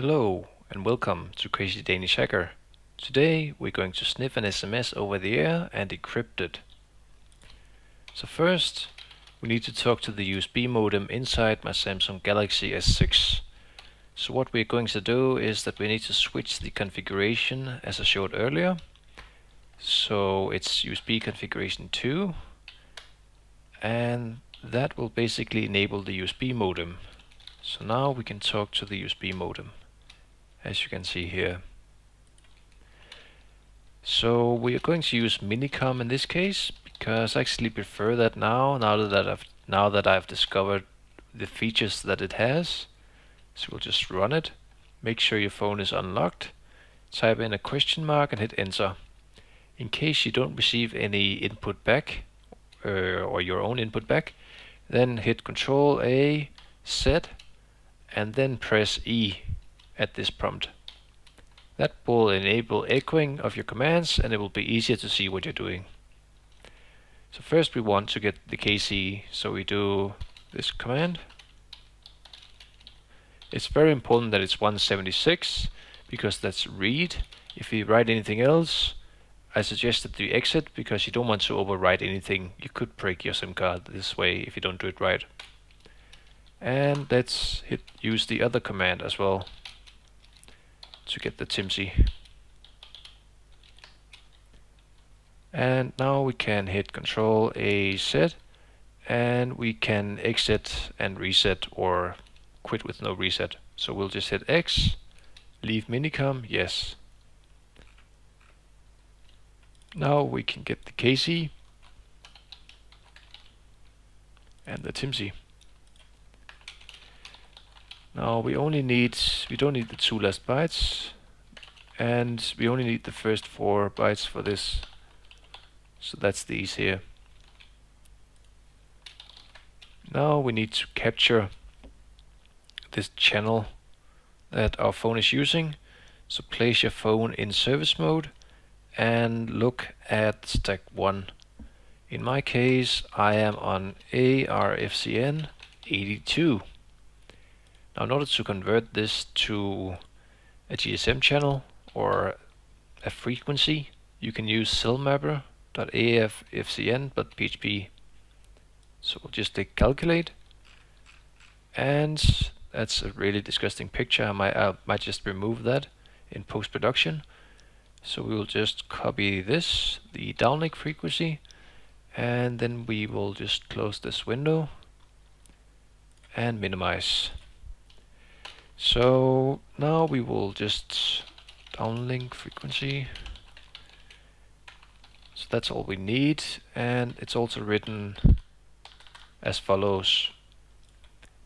Hello and welcome to Crazy Danish Hacker. Today we're going to sniff an SMS over the air and decrypt it. So first we need to talk to the USB modem inside my Samsung Galaxy S6. So what we're going to do is that we need to switch the configuration as I showed earlier. So it's USB configuration 2 and that will basically enable the USB modem. So now we can talk to the USB modem, as you can see here. So we are going to use Minicom in this case, because I actually prefer that now, now that I've now that I've discovered the features that it has. So we'll just run it. Make sure your phone is unlocked. Type in a question mark and hit enter. In case you don't receive any input back, uh, or your own input back, then hit Control A, set, and then press E at this prompt. That will enable echoing of your commands and it will be easier to see what you're doing. So first we want to get the KC, so we do this command. It's very important that it's 176 because that's read. If you write anything else, I suggest that you exit because you don't want to overwrite anything. You could break your SIM card this way if you don't do it right. And let's hit use the other command as well to get the TIMSI. And now we can hit Control A set and we can exit and reset or quit with no reset. So we'll just hit X, leave Minicom, yes. Now we can get the KC and the TIMSI. Now we only need, we don't need the two last bytes and we only need the first four bytes for this. So that's these here. Now we need to capture this channel that our phone is using. So place your phone in service mode and look at stack 1. In my case, I am on ARFCN 82. Now in order to convert this to a GSM channel or a frequency, you can use cellmapper.afcn.php. So we'll just click calculate and that's a really disgusting picture. I might, I might just remove that in post-production. So we will just copy this, the downlink frequency, and then we will just close this window and minimize. So now we will just downlink frequency. So that's all we need, and it's also written as follows.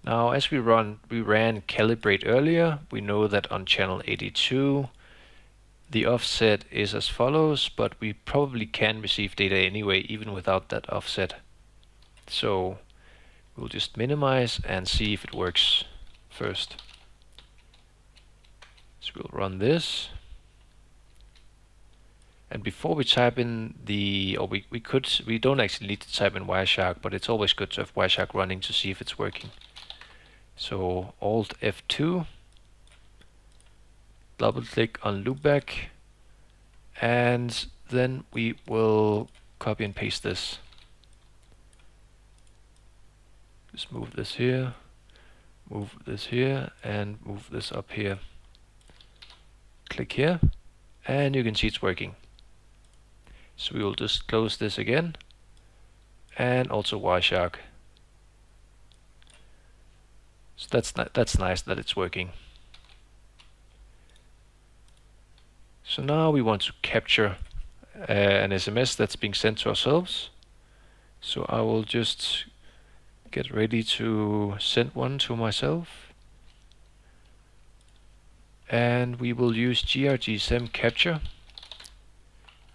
Now as we run, we ran calibrate earlier, we know that on channel 82 the offset is as follows, but we probably can receive data anyway, even without that offset. So we'll just minimize and see if it works first. So we'll run this. And before we type in the, or we, we could, we don't actually need to type in Wireshark, but it's always good to have Wireshark running to see if it's working. So Alt F2 double click on loopback and then we will copy and paste this. Just move this here, move this here and move this up here. Click here and you can see it's working. So we will just close this again and also Wireshark. So that's that's nice that it's working. So now we want to capture uh, an SMS that's being sent to ourselves. So I will just get ready to send one to myself. And we will use GRGSM capture.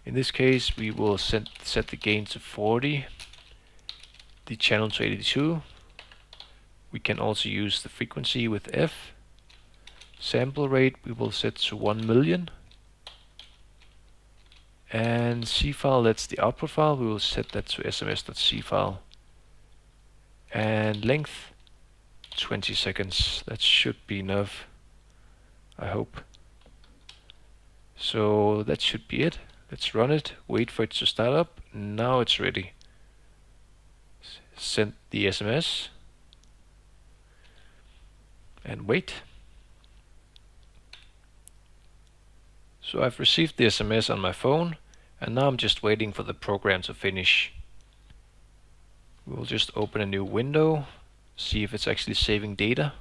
In this case, we will set, set the gain to 40, the channel to 82. We can also use the frequency with F. Sample rate we will set to 1 million and C file, that's the output file. We will set that to sms.c file. And length, 20 seconds. That should be enough. I hope. So that should be it. Let's run it, wait for it to start up. Now it's ready. S send the SMS and wait. So I've received the SMS on my phone and now I'm just waiting for the program to finish. We'll just open a new window, see if it's actually saving data.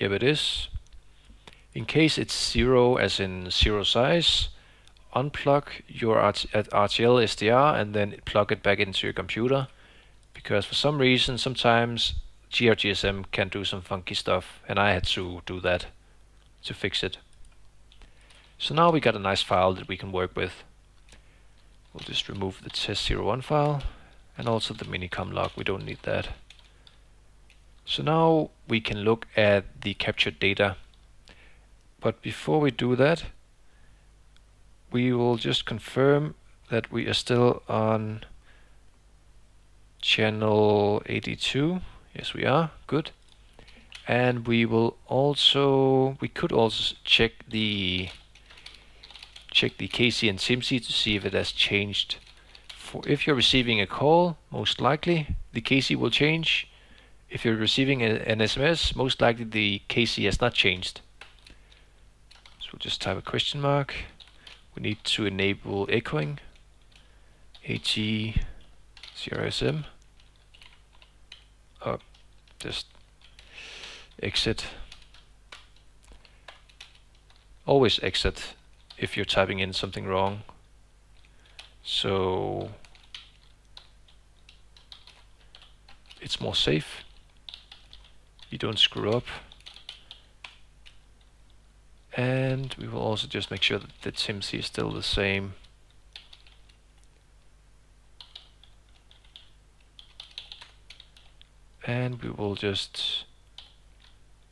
Yep, it is. In case it's zero, as in zero size, unplug your RTL SDR and then plug it back into your computer. Because for some reason, sometimes GRGSM can do some funky stuff, and I had to do that to fix it. So now we got a nice file that we can work with. We'll just remove the test01 file and also the minicom log, we don't need that. So now we can look at the captured data. But before we do that, we will just confirm that we are still on channel 82. Yes, we are. Good. And we will also, we could also check the check the KC and SIMC to see if it has changed. For if you're receiving a call, most likely the KC will change. If you're receiving a, an SMS, most likely the KC has not changed. So we'll just type a question mark. We need to enable echoing. AG CRSM. Oh, just exit. Always exit if you're typing in something wrong. So it's more safe. You don't screw up. And we will also just make sure that the SIMC is still the same. And we will just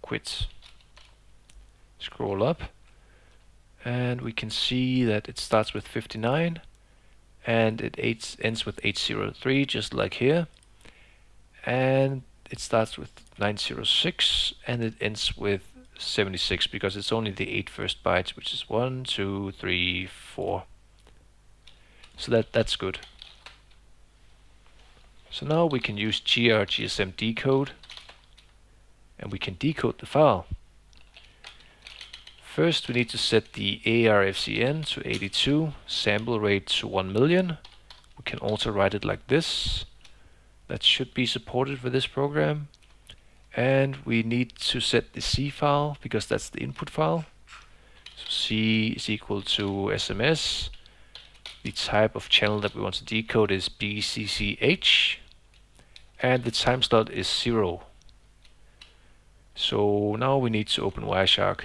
quit. Scroll up and we can see that it starts with 59 and it ends with 803 just like here and it starts with 906 and it ends with 76 because it's only the eight first bytes which is one two three four so that that's good so now we can use grgsm decode and we can decode the file First we need to set the ARFCN to 82, sample rate to 1 million. We can also write it like this. That should be supported with this program. And we need to set the C file because that's the input file. So C is equal to SMS. The type of channel that we want to decode is BCCH. And the time slot is 0. So now we need to open Wireshark.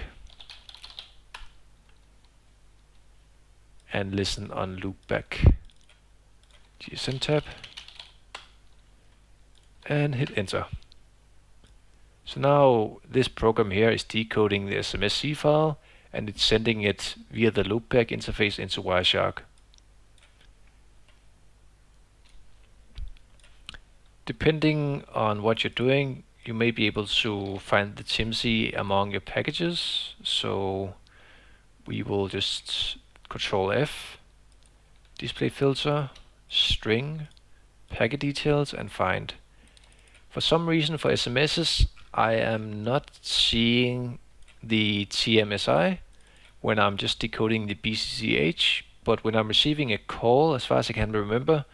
and listen on loopback. GSM tab and hit enter. So now this program here is decoding the SMSC file and it's sending it via the loopback interface into Wireshark. Depending on what you're doing, you may be able to find the TIMC among your packages. So we will just Control F, display filter, string, packet details and find. For some reason for SMSs I am not seeing the TMSI when I'm just decoding the BCCH but when I'm receiving a call as far as I can remember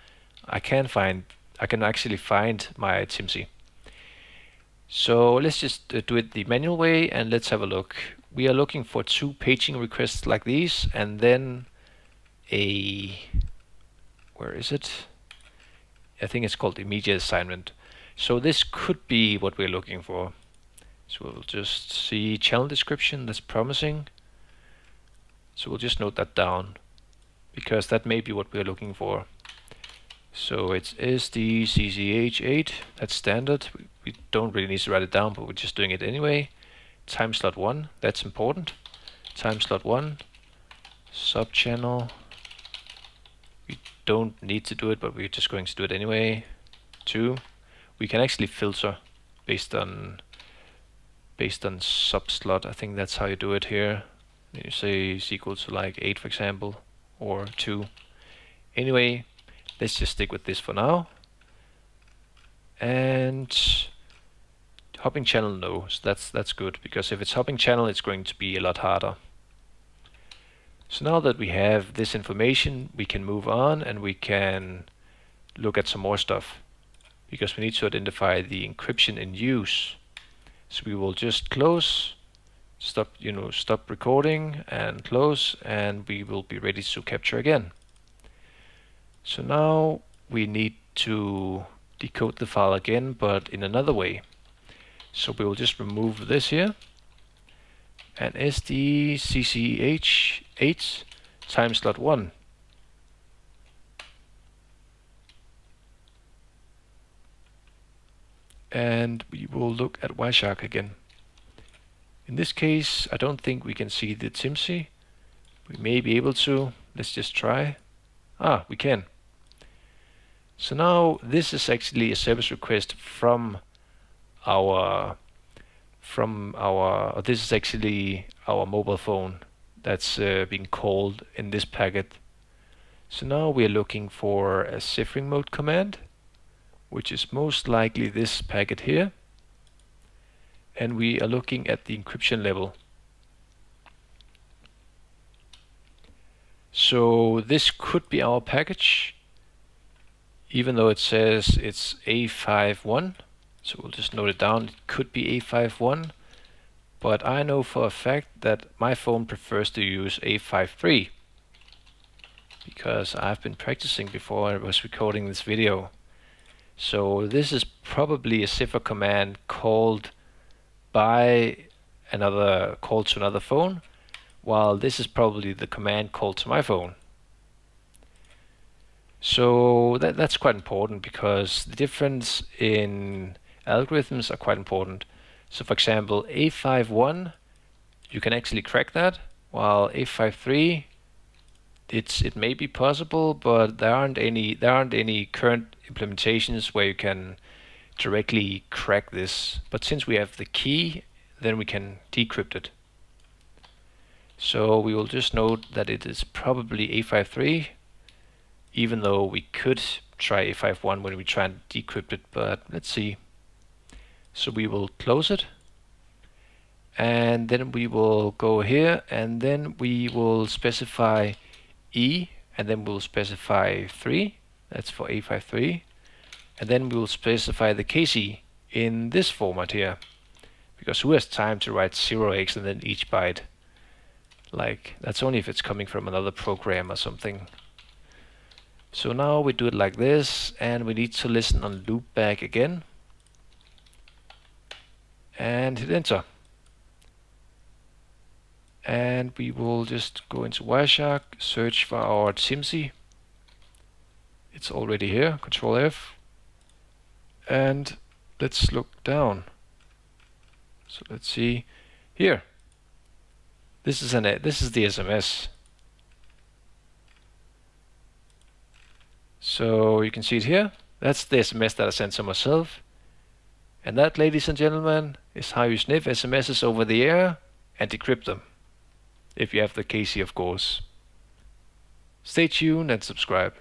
I can find I can actually find my TIMC. So let's just uh, do it the manual way and let's have a look. We are looking for two paging requests like these and then a where is it? I think it's called immediate assignment so this could be what we're looking for so we'll just see channel description that's promising so we'll just note that down because that may be what we're looking for so it's SDCCH8 that's standard we, don't really need to write it down but we're just doing it anyway time slot 1, that's important. Time slot 1, sub channel. We don't need to do it, but we're just going to do it anyway. 2, we can actually filter based on based on subslot. I think that's how you do it here. You say is equal to like 8 for example or 2. Anyway, let's just stick with this for now. And hopping channel no, so that's that's good because if it's hopping channel it's going to be a lot harder. So now that we have this information we can move on and we can look at some more stuff because we need to identify the encryption in use. So we will just close, stop, you know, stop recording and close, and we will be ready to capture again. So now we need to decode the file again, but in another way. So we will just remove this here and SDCCH8 time slot 1 and we will look at Wireshark again. In this case, I don't think we can see the TIMSI. We may be able to. Let's just try. Ah, we can. So now this is actually a service request from our from our this is actually our mobile phone that's uh, being called in this packet. So now we are looking for a ciphering mode command which is most likely this packet here. And we are looking at the encryption level. So this could be our package, even though it says it's A51. So we'll just note it down. It could be A51, but I know for a fact that my phone prefers to use A53 because I've been practicing before I was recording this video. So this is probably a cipher command called by another call to another phone, while this is probably the command called to my phone. So that, that's quite important because the difference in algorithms are quite important. So for example, A51, you can actually crack that, while A53, it's it may be possible, but there aren't any there aren't any current implementations where you can directly crack this. But since we have the key, then we can decrypt it. So we will just note that it is probably A53, even though we could try A51 when we try and decrypt it, but let's see. So we will close it. And then we will go here and then we will specify E and then we'll specify 3 that's for A53 and then we'll specify the KC in this format here. Because who has time to write 0x and then each byte? Like that's only if it's coming from another program or something. So now we do it like this and we need to listen on loopback again. And hit enter and we will just go into Wireshark, search for our TIMSI. It's already here, Control F. And let's look down. So let's see here. This is an this is the SMS. So you can see it here. That's the SMS that I sent to myself. And that, ladies and gentlemen, is how you sniff SMSs over the air and decrypt them if you have the KC of course. Stay tuned and subscribe.